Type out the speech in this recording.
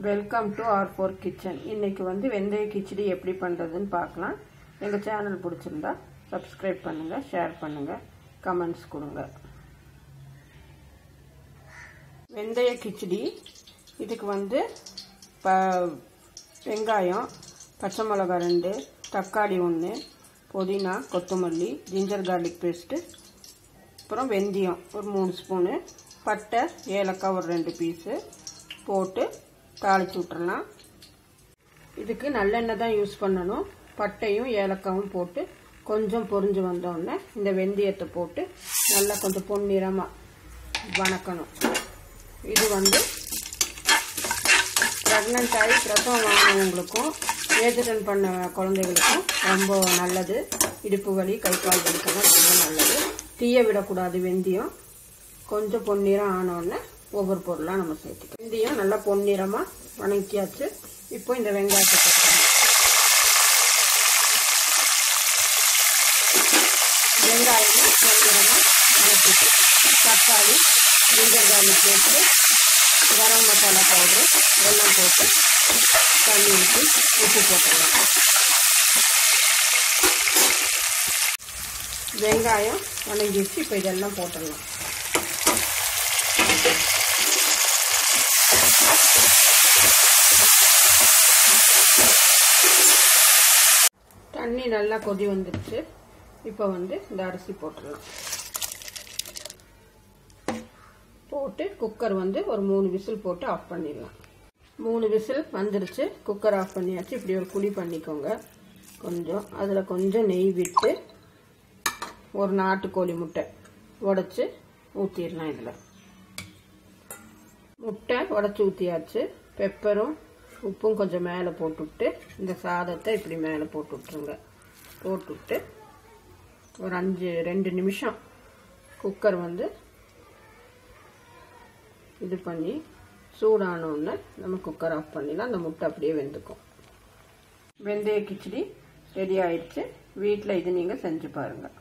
Welcome to our four kitchen இன்னைக்கு வந்து வெந்தய கிச்சடி எப்படி பண்ணுறதுன்னு பார்க்கலாம். எங்கள் சேனல் பிடிச்சிருந்தா சப்ஸ்கிரைப் பண்ணுங்கள் ஷேர் பண்ணுங்கள் கமெண்ட்ஸ் கொடுங்க. வெந்தய கிச்சடி இதுக்கு வந்து ப வெங்காயம் பச்சை மிளகா ரெண்டு தக்காளி ஒன்று புதினா கொத்தமல்லி ஜிஞ்சர் கார்லிக் பேஸ்ட்டு அப்புறம் வெந்தயம் ஒரு மூணு ஸ்பூனு பட்டை ஏலக்காய் ஒரு ரெண்டு பீஸு போட்டு தாளித்து விட்டுறலாம். இதுக்கு நல்லெண்ணெய் தான் யூஸ் பண்ணணும். பட்டையும் ஏலக்காவும் போட்டு கொஞ்சம் பொரிஞ்சு வந்தோடனே இந்த வெந்தயத்தை போட்டு நல்லா கொஞ்சம் பொன்னிறமாக வணக்கணும். இது வந்து ப்ரெக்னென்ட் ஆகி பிரசவம் வாங்கினவங்களுக்கும் ஏஜிடன் பண்ண குழந்தைகளுக்கும் ரொம்ப நல்லது. இடுப்பு வலி கை கால் வலிக்கெல்லாம் ரொம்ப நல்லது. தீய விடக்கூடாது வெந்தயம். கொஞ்சம் பொன்னிறம் ஆனோடனே ஒவ்வொரு பொருளாக நம்ம சேர்த்துக்கலாம். வெந்தயம் நல்லா பொன்னிறமாக வணக்கியாச்சு இப்போ இந்த வெங்காயத்தை வெங்காயம் பொன்னிறமாக வணக்கிட்டு தக்காளி ginger garlic garam masala powder எல்லாம் போட்டு தண்ணி ஊற்றி உப்பு போட்டுடலாம். வெங்காயம் வணங்கிடுச்சு இப்போ இதெல்லாம் போட்டுடலாம். தண்ணி நல்லா கொதி வந்துடுச்சு இப்போ வந்து இந்த அரிசி போட்டுடலாம். போட்டு குக்கர் வந்து ஒரு மூணு விசில் போட்டு ஆஃப் பண்ணிடலாம். மூணு விசில் வந்துருச்சு. குக்கர் ஆஃப் பண்ணியாச்சு. இப்படி ஒரு குழி பண்ணிக்கோங்க. கொஞ்சம். அதில் கொஞ்சம் நெய் விட்டு ஒரு நாட்டுக்கோழி முட்டை உடச்சி ஊற்றிடலாம் இதில். முட்டை உடச்சி ஊற்றியாச்சு பெப்பரும் உப்பும் கொஞ்சம் மேலே போட்டுவிட்டு இந்த சாதத்தை இப்படி மேலே போட்டு விட்ருங்க போட்டுவிட்டு ஒரு அஞ்சு ரெண்டு நிமிஷம் குக்கர் வந்து இது பண்ணி சூடானோடனே நம்ம குக்கர் ஆஃப் பண்ணிடலாம். அந்த முட்டை அப்படியே வெந்துக்கும். வெந்தய கிச்சடி ரெடி ஆயிடுச்சு. வீட்டில் இது நீங்கள் செஞ்சு பாருங்கள்